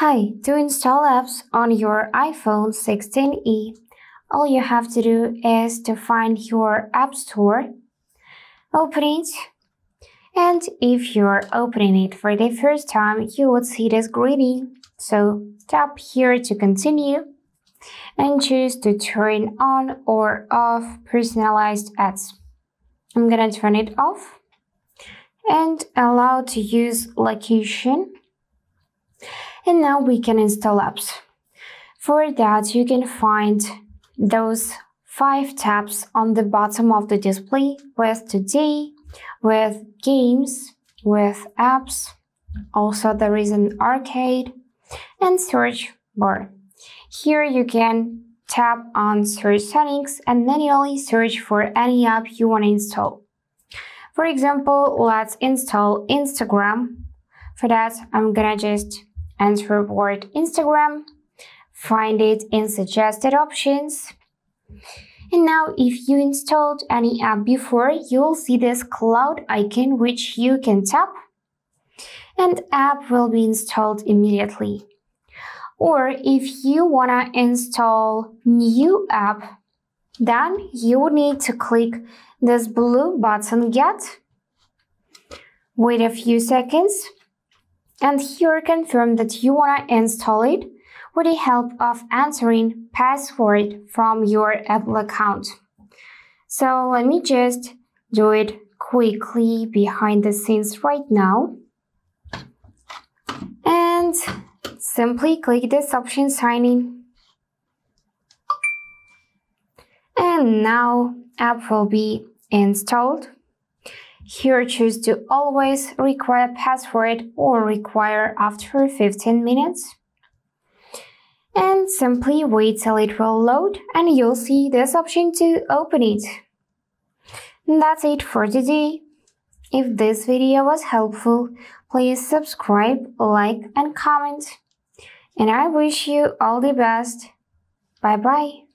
Hi, to install apps on your iPhone 16e, all you have to do is to find your App Store, open it, and if you're opening it for the first time, you would see this greeting. So tap here to continue and choose to turn on or off personalized ads. I'm gonna turn it off and allow to use location and now we can install apps. For that, you can find those five tabs on the bottom of the display with today, with games, with apps. Also, there is an arcade and search bar. Here you can tap on search settings and manually search for any app you want to install. For example, let's install Instagram. For that, I'm gonna just enter word Instagram, find it in suggested options. And now if you installed any app before, you'll see this cloud icon which you can tap and app will be installed immediately. Or if you wanna install new app, then you need to click this blue button get. Wait a few seconds and here confirm that you want to install it with the help of entering password from your Apple account. So let me just do it quickly behind the scenes right now. And simply click this option sign in. And now app will be installed. Here choose to always require password or require after 15 minutes. And simply wait till it will load and you'll see this option to open it. And that's it for today. If this video was helpful, please subscribe, like and comment. And I wish you all the best. Bye bye.